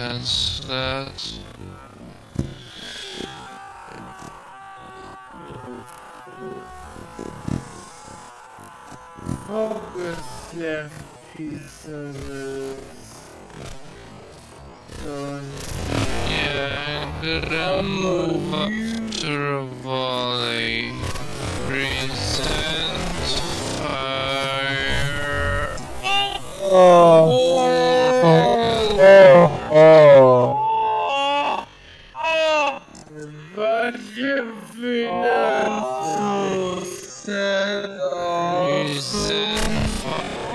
Hence that. Focus left piece of the Yeah, gonna move up to the volley. Resent fire. Oh. Oh. oh. But oh, oh, oh, oh, oh, oh, oh, oh,